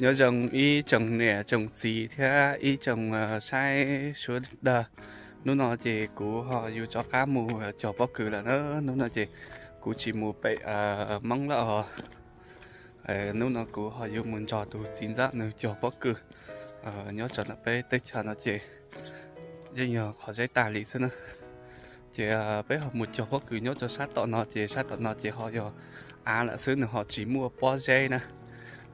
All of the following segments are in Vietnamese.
nhớ chồng y chồng nè chồng gì thế y chồng ờ, sai số đờ. Nó nó chị cú họ yêu cho cá mù ờ, cho bóc cử là nó nó nó chị cú chỉ mù bị ờ, mong là họ nó nó cú họ yêu muốn cho tụ chính giác nữa cho bóc cử. Nhớ cho nó bé tết cho nó chị. Nhưng nhờ họ sẽ tài lý nữa chị bé họ một cho bóc cử nhớ cho sát tọ nó chị, sát tọ nó chị họ giờ à là xứ nữa họ chỉ mua bó dây nè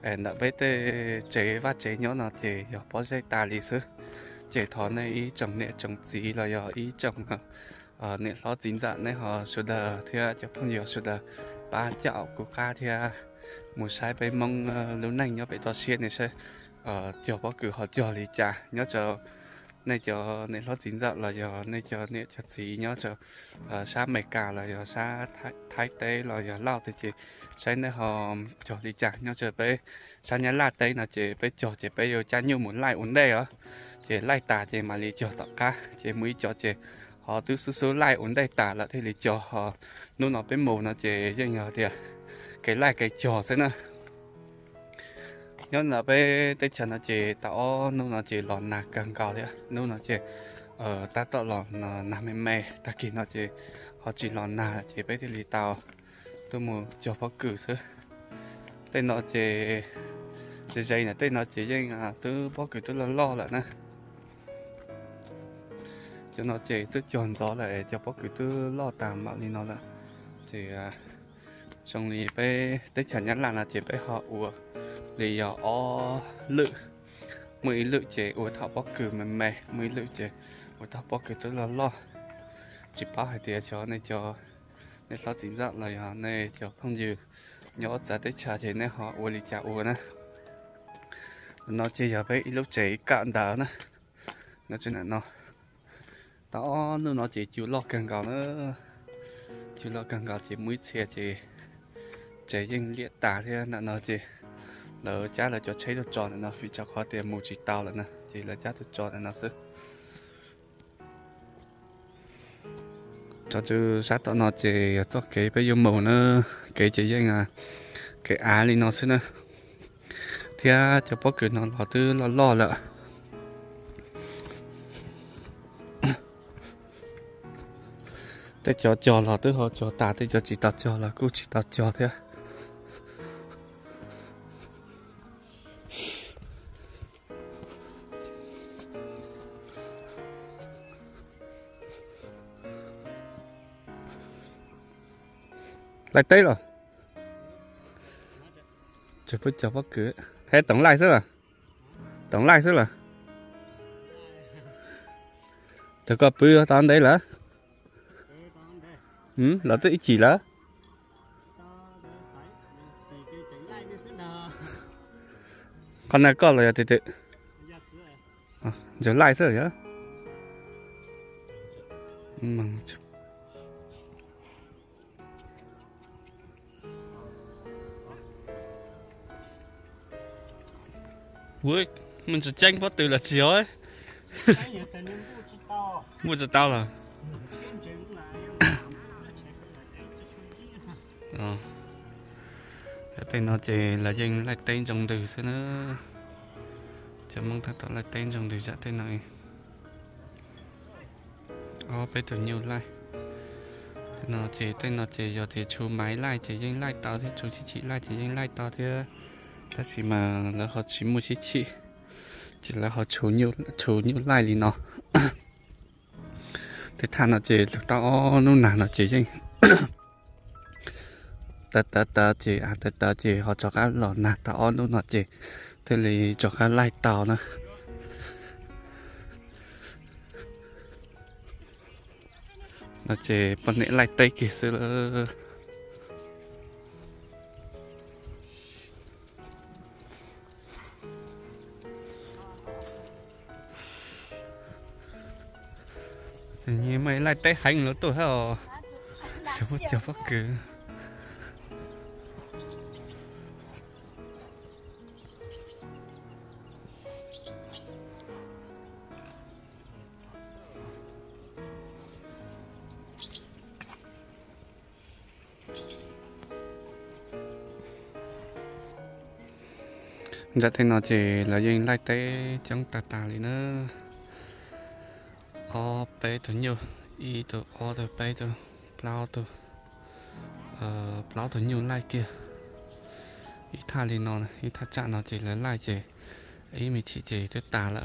em đã biết tê chế và chế nhớ nó thì giờ bao giờ ta lý sư. Chế thọ này ý trồng nè trồng gì là giờ ý trồng ờ, ờ nè lo chính dạng này họ ờ, sudah đờ thì cho phong nhiều đờ. Ba chảo của ca thì một sai bé mong ờ, lúc nành nhớ bị to xiên này sẽ ờ cho bao cử họ chờ lý trả nhớ chờ này cho này lót chính dạng là giờ, này cho này cho gì nhớ cho ờ, xa sa mày cả là giờ sa thái thái tây là giờ lao thì chị sai này họ cho đi trả nhớ cho bé sa nhá là tây là chỉ bé cho chỉ bé giờ cha nhiều muốn lại uống đây á. Chỉ lại tà chỉ mà đi cho tất cả chỉ mới cho chỉ họ cứ số số lại uống đây tà là thì lý cho họ nó nó bé mù nó chỉ dân nhờ thì à. cái lại cái trò thế nào nhớ là bé tới chân nó chỉ tao nó nó chỉ lòn nạc càng cao đấy nó nó chỉ ờ ta tạo lòn nằm mê mê ta kia nó chỉ họ chỉ lòn nạc chỉ bé thì lì tàu tôi muốn cho bác cử chứ tên nó chỉ chỉ dây này tên nó chỉ dây à tôi bác cử tôi là lo là nè cho nó chỉ tôi chọn gió lại cho bác cử tôi lo tạm bảo đi nó là thì trong xong thì bé tới chân nhắn là là chỉ bé họ uống lý do o lự. Mới lự chế ủa thọ bóc cử mẹ mẹ mới lự chế ủa thọ bóc cử tức là lo. Chỉ bảo hai tia cho này cho này lo chính xác là này cho không dư. Nhỏ giá tới trả chế này họ ủa lý trả ủa nè. Nó chỉ giờ bé lúc chế cạn đá nè. Nó chuyện này nó đó nó nó chỉ chịu lo càng cao nữa chịu lo càng cao chỉ mới xe chỉ chế nhưng liệt tả thế là nó chỉ lỡ chắc là cho chế được tròn nó, vì cho khó tiền mù chỉ tao là nè chỉ là chắc được tròn là nó sức cho chú sát tao nó chỉ cho cái bây giờ màu nó cái chỉ riêng à cái á đi nó sức nè thì cho bó cứ nó lo tư lo lo lợ. Để cho cho là tư họ cho ta thì cho chỉ ta cho là cũng chỉ ta cho thế lại tây rồi. Chụp bức chụp bức cứ. Thế tổng lại sức à tổng lại sức là thật có bự tao đấy là ừ là tới chỉ là con này có rồi thì tự. Ờ, giờ lại sức á mừng chụp. Ui, mình chỉ tranh bắt từ là chiều ấy. Mua cho tao là. Ờ. Cái tên nó chỉ là danh lại tên trong từ sẽ nữa. Chỉ mong thật là tên trong từ dạ tên này. Ờ, bây giờ nhiều like Nó chỉ tên nó chỉ giờ thì chú máy like chỉ danh like tao thì chú chỉ chỉ like chỉ danh like tao thì ta chỉ mà là họ chỉ một chiếc chị chỉ là họ chủ nhiều chủ nhiều lại thì nó thì thằng nó chỉ lúc tao nó nào nó chỉ chứ ta ta ta chỉ à ta ta chỉ họ cho cái lò nà tao nó nó chỉ thế thì cho cái lại tao nữa nó chỉ bọn nãy lại tây kia xưa thì mấy mày lại tay hành nó tuổi hả? Chưa bất chả bất cứ. Dạ thì nó chỉ là dành lại tay trong tà tà này nữa khó bé tu nhiều y tu, o tu bé tu plau tu ờ plau tu nhiều lại kia. Y tha lên nó này y tha chạm nó chỉ là lại chỉ ấy mình chỉ chỉ tu tà lỡ.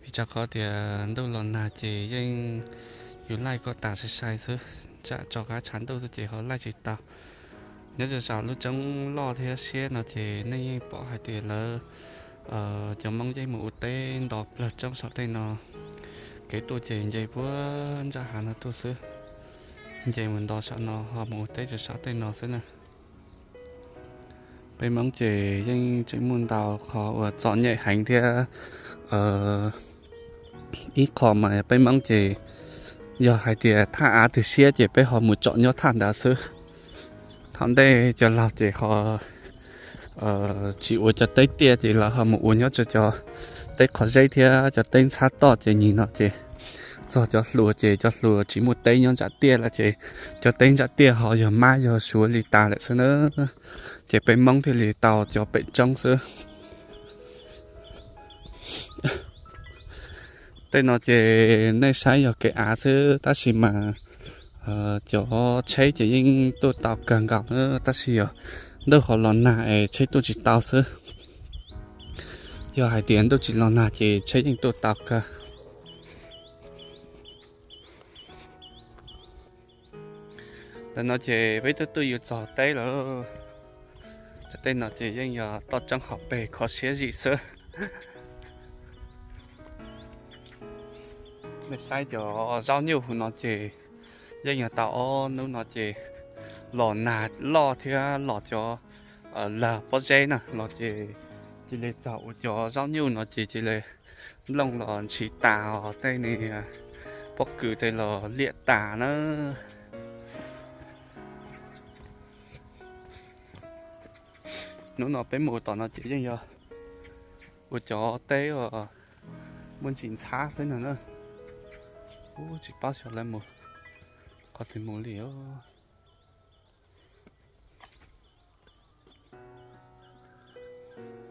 Vì cho có thì ờ, đâu lần nào chỉ nhưng yếu lại có tà sẽ sai thứ chả cho cá chán đâu chỉ họ lại chỉ tao nếu giờ sao, lúc chống lo thì xe nó thì nên bỏ hai tiền là ờ chống mong dây mũ tên đọc là trong sáu tên nó cái tôi chỉ dây bữa ra hàng là tôi xứ dây mình đo sẵn nó họ một tên cho sáu tên nó xứ nè bây mong chỉ nhưng chỉ muốn đào ở chọn nhẹ hành thì ờ ít khó mà bây mong chỉ giờ hai thì thả á từ xe chỉ bây họ một chọn nhau thằng đã xứ thằng đây cho là chỉ họ ờ chỉ uống cho tới tiền chỉ là họ một uống nhớ cho cho tế khó dây thì à, cho tên sát to chỉ nhìn nó chỉ cho cho lùa chỉ cho lùa chỉ một tên nhau trả tiền là chỉ cho tên trả tiền, họ giờ mai giờ xuống lì ta lại xưa nữa chỉ bị mong thì lì tàu cho bị trong xưa tên nó chỉ nơi sai giờ cái á xưa ta xì mà ờ cho chế chỉ những tôi tàu cần gặp nữa, ta xì ở đâu họ lo nại chế tôi chỉ tàu xưa giờ hai tiền tôi chỉ lo nà chỉ chơi những tổ tạc cả lần nào chỉ với tôi tôi yêu trò tay rồi cho tên nó chỉ riêng giờ tôi trong học bề có xé gì sơ mình sai cho giao nhiều của nó chỉ riêng nhà tao nó nó chỉ lò nà, lò thì lò cho là bao giờ nè lò chỉ chỉ lấy chậu cho rau nhiều nó chỉ chỉ lấy lông lò, chỉ tàu đây này bóc cử đây là liệt tả nó. Nó nó bé mù tỏ nó chỉ riêng giờ của cho tê ở muốn chỉnh xa thế nào nữa. Ô chỉ bao giờ lên một có thể mua liễu.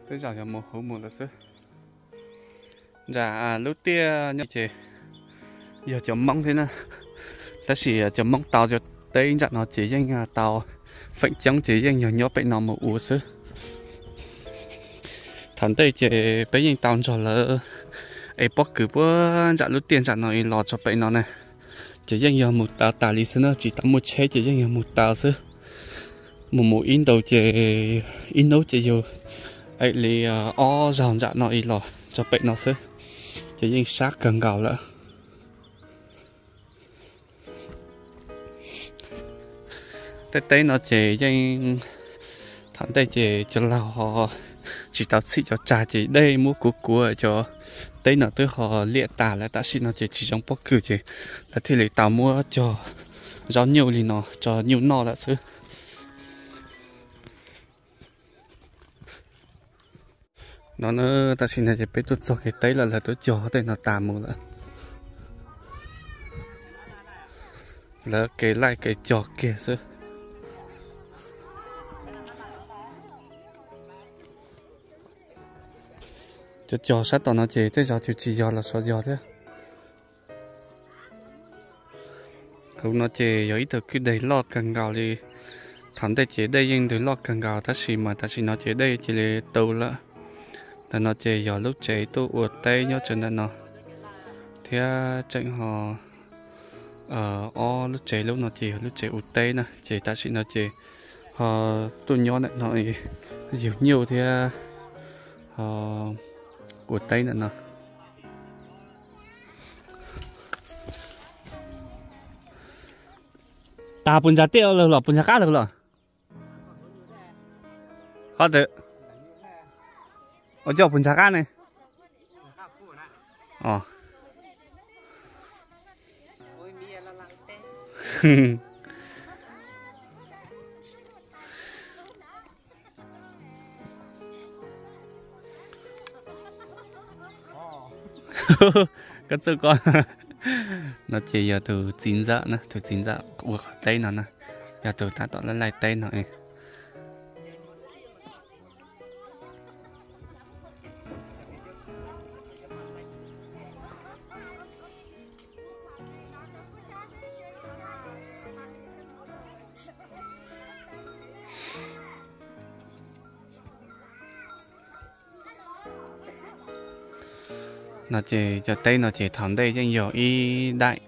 Tới giờ một hố một là sức dạ à, lúc tia như chị. Giờ chấm mong thế nè. Ta chỉ à, chấm mong tàu cho tới dặn nó chỉ danh à, tàu phận chống chỉ danh nhỏ nhỏ bệnh nó một uống sức thằng đây chị bây giờ tàu cho là ấy bóc cứ bữa dặn lúc tiền dặn nó lọt cho bệnh nó này chỉ danh nhỏ một tàu tàu lý sinh chỉ tắm một chế chỉ danh nhỏ một tàu sư một một in đầu chỉ in nấu chỉ rồi ấy li ờ, o rào dạ nó ít lò, cho bệnh nó sư chỉ dân xác cần gạo lỡ. Tết tết nó chỉ dân thằng tây chỉ cho là họ chỉ tao xịt cho trà chỉ đây mua cú cú cho đấy nó tới họ liệt tả là ta xin nó chỉ chỉ trong bóc cử chỉ là thì lấy tao mua cho gió nhiều thì nó, cho nhiều no là chứ nó nó ta xin là chỉ biết tôi cho cái tay là là tôi cho tay nó tạm một là là cái lại cái cho kia chứ. Cho cho sát tao nó chế thế giờ chịu chỉ giờ là sao giờ thế không nó chế giờ ít được cứ đầy lo cần gạo thì thằng đây chế đây, nhưng đầy lo cần gạo ta xì mà ta xì nó chế đây chỉ là tàu lợ ta nó chế giờ lúc chế tôi uột tay nhớ cho nên nó. Thì chẳng họ ờ o lúc chế lúc nó chế lúc chế uột tay nè chế ta xì nó chế họ tôi nhớ lại nó nhiều nhiều thì họ của tay nè ta bún chả tiêu rồi bún chả cá rồi họ được ở chỗ bún chả này. Ờ. Cất sự con. Nó chỉ giờ từ chín giờ nữa, từ chín giờ buộc tay nó nè. Giờ từ ta tọt lên lại tay nó ừ. Nó chỉ cho tây nó chỉ thẳng đây chẳng nhiều y đại.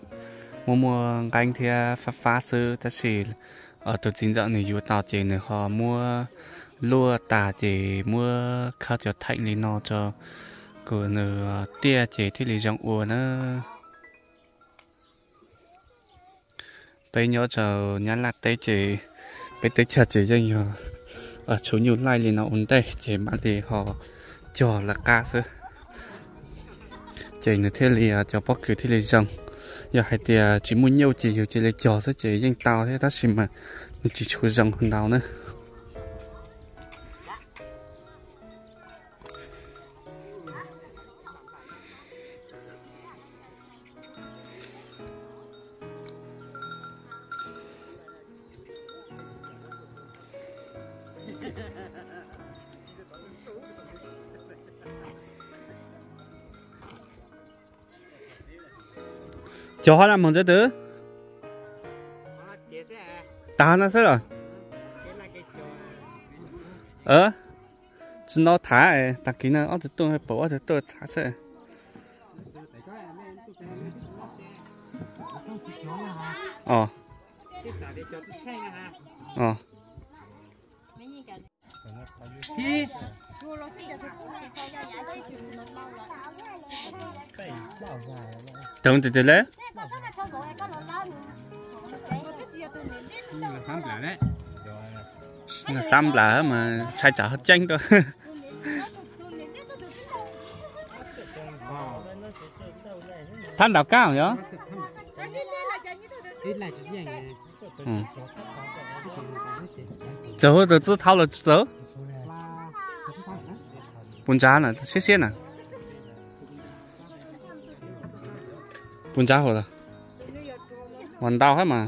Mua mua gánh thì à, phát phá sư ta chỉ ở từ chính dạng này dù tạo chỉ này, họ mua lúa tả chỉ mua khá cho thạnh lý nó cho của nửa à, tia chỉ thì lý rong ua nữa. Bây nhớ chờ nhắn là tây chỉ bây tây chờ chỉ dành nhiều ở chỗ nhiều lại thì nó ổn đây chỉ mà thì họ cho là ca sư chỉ nữa thế là cho bóc cửa thế là rong giờ hai thì chỉ muốn nhiều chỉ hiểu chỉ là cho sẽ chỉ danh tao thế ta xin mà. Chỉ chú rong hơn tao nữa. cho hoa làm 먼저 들 다 하나 쓸어 ờ chúng nó thả ấy thả kỹ năng ở tôi hay bỏ ở tôi thả sẽ ờ. Ờ. Hi trông từ từ lấy nó xăm là mà sai trả hết tranh ừ. thôi Thanh đào cao nhớ giờ rồi tự thao là giờ bún chả nè xế xế nè. Bún chả rồi hoàn đau hết mà.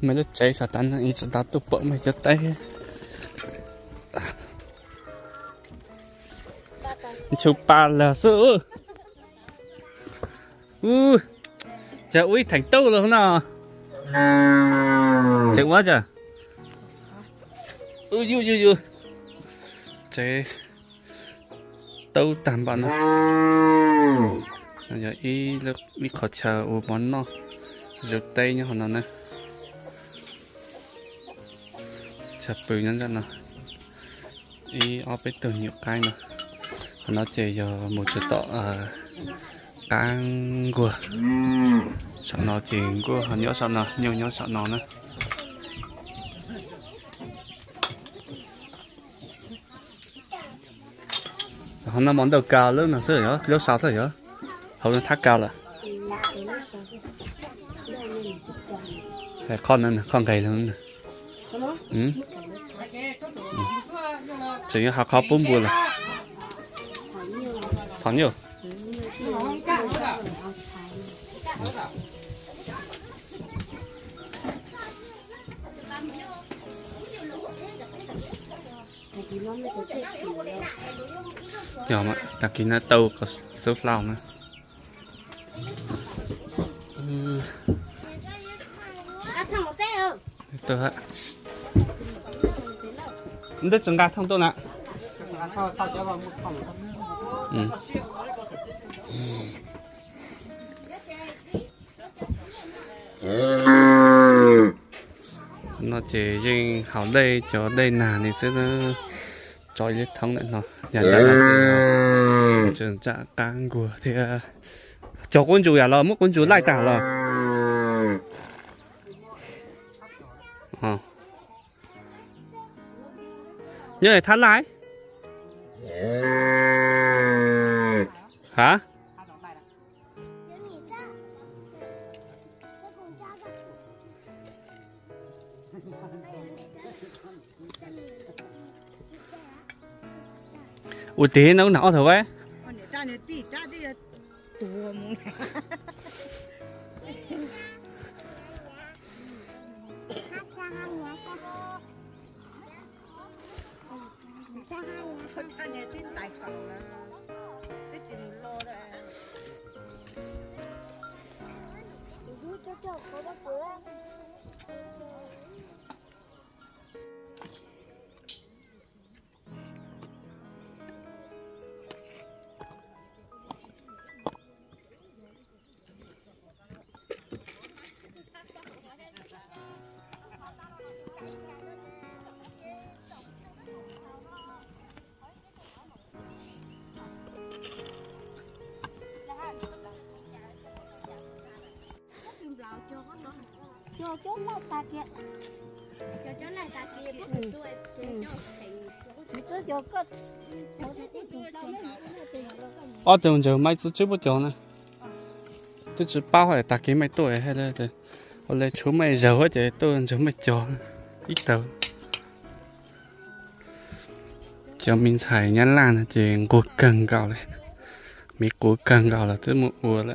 mày nó chạy sao tan ít sao ta tụt bỡ mày cho tay. Chụp ba là sợ u chả ui, thành tâu rồi không nào? Chạy quá chả ui ui ui ui chạy tâu tạm bạn nó giờ ý lúc đi khỏi chờ, u món nó rượt tay nhá hòn nè chặt bự nhân dân nó ý ở bên từ nhiều cái nữa nó chỉ giờ một chút tọ à, ở cang gùa sợ nó chỉ gùa hòn nhớ sợ nó, nhiều nhớ sợ nó nữa. Họ nó món đầu cao lớn là sao vậy lúc sáu sao vậy hầu nó thắt cao là. Con nữa con gầy nữa ừ. Chỉ như học học bún buồn là sáu nhiều. Nhỏ mà, đặc kỳ nó tàu có số flow nữa được ạ đất chúng ta thông tôn ạ? Ừ. Nó chỉ riêng hảo đây cho đây là thì sẽ cho biết thông lại nó nhà nhà trường trạng cang của thì à, cho quân chủ nhà lo mất quân chủ lại tả rồi như này thán lái. Hả? Ủa tí nấu nấu thôi ấy cho chốt lại ta kia. Cho chốt lại ta kia biết mình ừ. tôi cho ừ. cho cứ cho cứ ở đường giờ mấy chú chưa biết cho nè tôi chỉ bao hỏi ta kia mấy tuổi hết rồi, thế ở lại chú mày giờ hết rồi tôi chú mày cho. Ít tờ. Cho mình xài nhãn lan là chuyện của cần gạo này. Mấy của cần gạo là tới một mùa rồi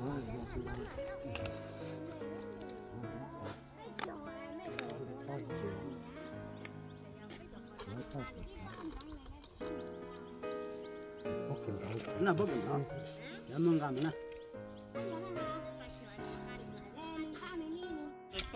có là sự đó có chiều nó có có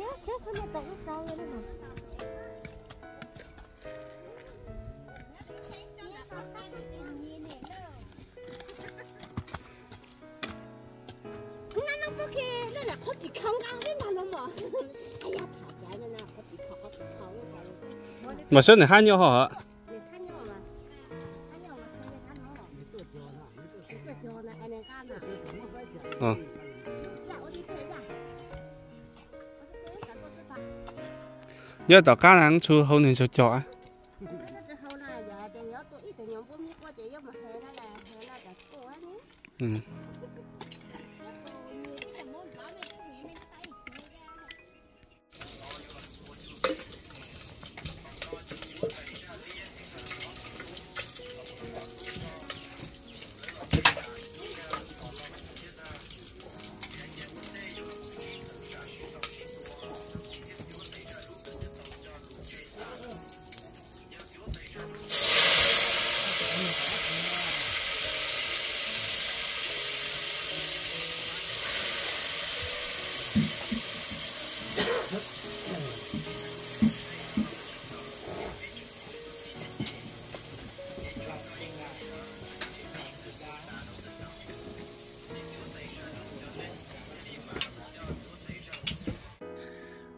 nó mi cái xuống đó là thêm thêm nhưng cái nó là không mà nó khó bị không? Ăn cái nào lắm mà ai ya thả trái nó nào khó bị khó khó bị khó mà số này hai nhau họ giờ tao cá nắng chú hậu nên cho. chọn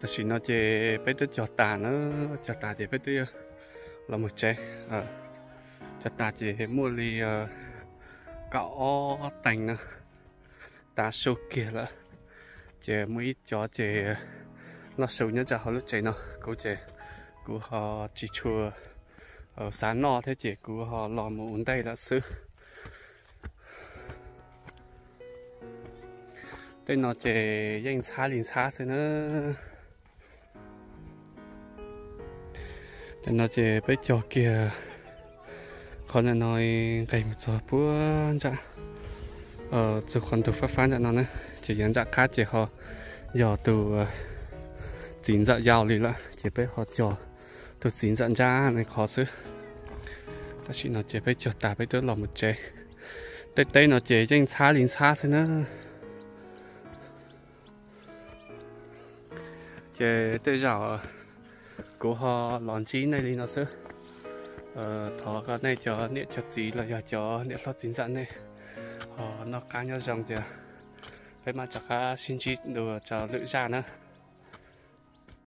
ta chỉ nó chế bé tới cho ta nữa cho ta chế bé tới ờ, là một chế à ờ. cho ta chế mua ly ờ, cạo tành nữa ta sâu kia là chế mới cho chế nó sâu nhất cho họ lúc chế nó cố chế cố họ chỉ chua ở sáng nọ thế chế cố họ lo một uống đây là sư đây nó chế danh xa liền xa thế nữa. Nó chỉ bây giờ kia. Còn là nói cái một số bữa dạ. Ờ từ con từ phát phán dạ nó nữa chỉ dẫn chả khác chỉ họ. Giờ từ chín dạ giàu đi là chỉ biết họ cho từ chín dạ ra này khó xứ. Dạ ta chỉ nó chỉ biết cho ta biết tới lòng một chế đây đây nó chỉ danh xa liền xa xứ nữa. Chế tới giờ cố họ lòn chí này lên nó xứ. Ờ thọ cái này cho nè cho chí là nhà cho nè lo chính dẫn này. Họ nó cá nhau dòng kìa. Phải mà cho cá xin chí đồ cho lựa ra nữa.